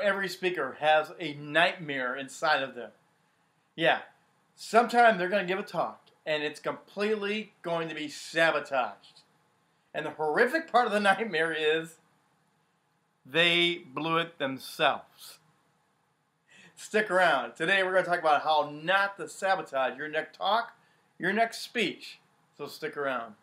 Every speaker has a nightmare inside of them. Yeah, sometime they're going to give a talk and it's completely going to be sabotaged. And the horrific part of the nightmare is they blew it themselves. Stick around. Today we're going to talk about how not to sabotage your next talk, your next speech. So stick around.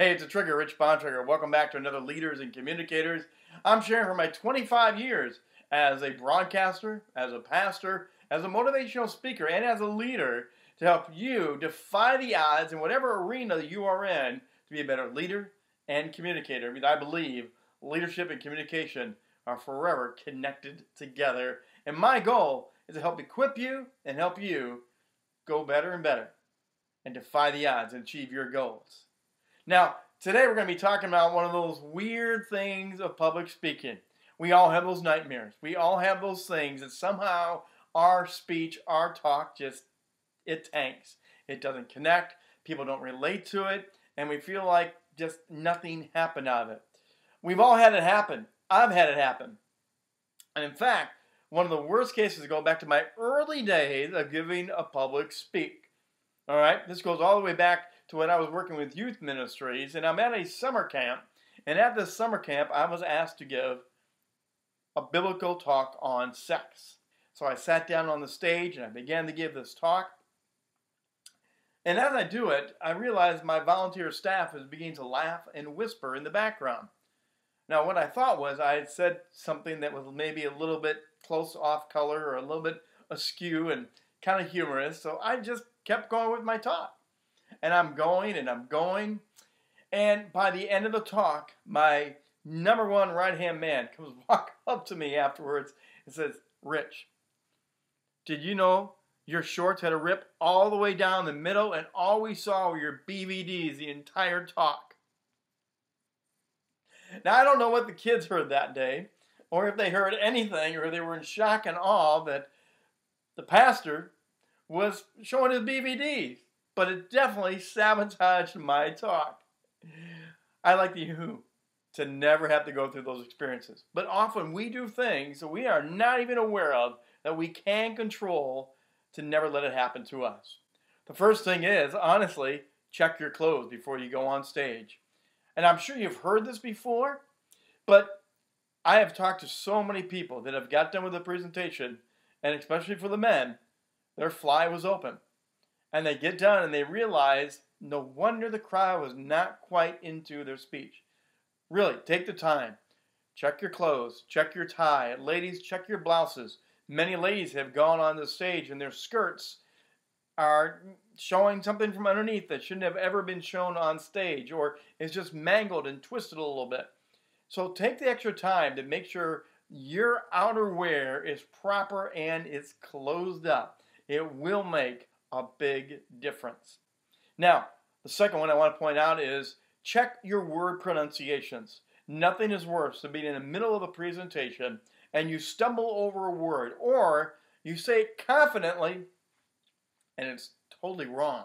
Hey, it's a trigger, Rich Bontrager. Welcome back to another Leaders and Communicators. I'm sharing from my 25 years as a broadcaster, as a pastor, as a motivational speaker, and as a leader to help you defy the odds in whatever arena you are in to be a better leader and communicator. Because I believe leadership and communication are forever connected together. And my goal is to help equip you and help you go better and better and defy the odds and achieve your goals. Now, today we're going to be talking about one of those weird things of public speaking. We all have those nightmares. We all have those things that somehow our speech, our talk just it tanks. It doesn't connect. People don't relate to it, and we feel like just nothing happened out of it. We've all had it happen. I've had it happen. And in fact, one of the worst cases go back to my early days of giving a public speak. All right, this goes all the way back to when I was working with youth ministries, and I'm at a summer camp. And at this summer camp, I was asked to give a biblical talk on sex. So I sat down on the stage and I began to give this talk. And as I do it, I realized my volunteer staff was beginning to laugh and whisper in the background. Now, what I thought was I had said something that was maybe a little bit close off color or a little bit askew and kind of humorous, so I just kept going with my talk and I'm going and I'm going. And by the end of the talk, my number one right hand man comes walk up to me afterwards and says, Rich, did you know your shorts had a rip all the way down the middle and all we saw were your BVDs the entire talk? Now, I don't know what the kids heard that day, or if they heard anything, or they were in shock and awe that the pastor was showing his BVDs but it definitely sabotaged my talk. I like the who to never have to go through those experiences. But often we do things that we are not even aware of that we can control to never let it happen to us. The first thing is, honestly, check your clothes before you go on stage. And I'm sure you've heard this before, but I have talked to so many people that have got done with the presentation, and especially for the men, their fly was open. And they get done and they realize no wonder the crowd was not quite into their speech. Really, take the time. Check your clothes, check your tie. Ladies, check your blouses. Many ladies have gone on the stage and their skirts are showing something from underneath that shouldn't have ever been shown on stage or is just mangled and twisted a little bit. So take the extra time to make sure your outerwear is proper and it's closed up. It will make a big difference. Now, the second one I want to point out is check your word pronunciations. Nothing is worse than being in the middle of a presentation and you stumble over a word or you say it confidently and it's totally wrong.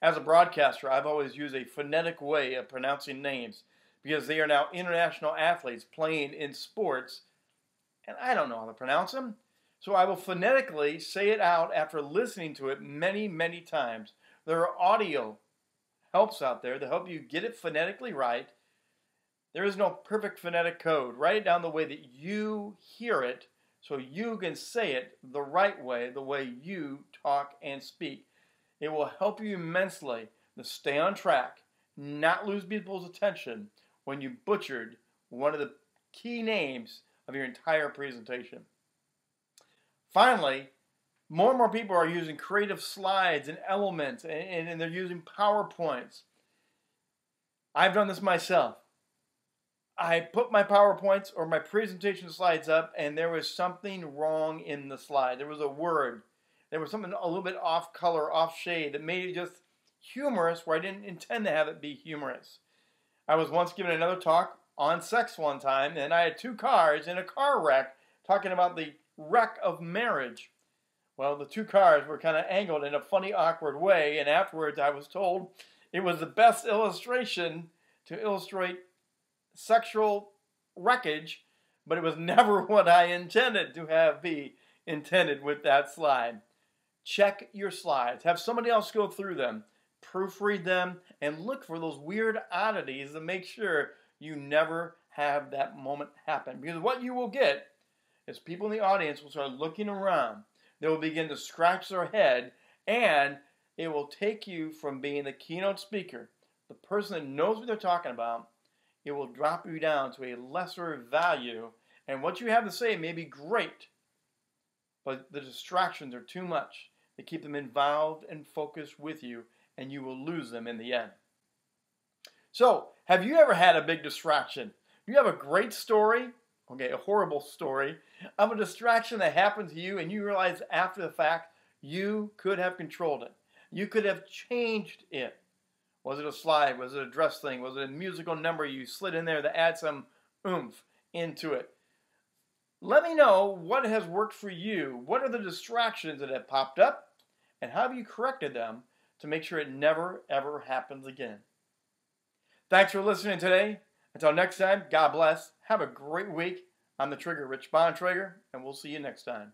As a broadcaster, I've always used a phonetic way of pronouncing names because they are now international athletes playing in sports and I don't know how to pronounce them. So I will phonetically say it out after listening to it many, many times. There are audio helps out there to help you get it phonetically right. There is no perfect phonetic code. Write it down the way that you hear it so you can say it the right way, the way you talk and speak. It will help you immensely to stay on track, not lose people's attention when you butchered one of the key names of your entire presentation. Finally, more and more people are using creative slides and elements, and, and, they're using PowerPoints. I've done this myself. I put my PowerPoints or my presentation slides up, and there was something wrong in the slide. There was a word. There was something a little bit off color, off shade that made it just humorous where I didn't intend to have it be humorous. I was once given another talk on sex one time, and I had two cars in a car wreck talking about the wreck of marriage. Well, the two cars were kind of angled in a funny, awkward way, and afterwards I was told It was the best illustration to illustrate sexual wreckage, but it was never what I intended to have be intended with that slide. Check your slides. Have somebody else go through them, proofread them, and look for those weird oddities to make sure you never have that moment happen. Because what you will get is people in the audience will start looking around. They will begin to scratch their head, and it will take you from being the keynote speaker, the person that knows what they're talking about, it will drop you down to a lesser value. And what you have to say may be great, but the distractions are too much. They keep them involved and focused with you, and you will lose them in the end. So, have you ever had a big distraction? You have a great story, okay, a horrible story, of a distraction that happened to you, and you realize after the fact you could have controlled it. You could have changed it. Was it a slide? Was it a dress thing? Was it a musical number you slid in there to add some oomph into it? Let me know what has worked for you. What are the distractions that have popped up? And how have you corrected them to make sure it never, ever happens again? Thanks for listening today. Until next time, God bless. Have a great week. I'm the Trigger, Rich Bontrager, and we'll see you next time.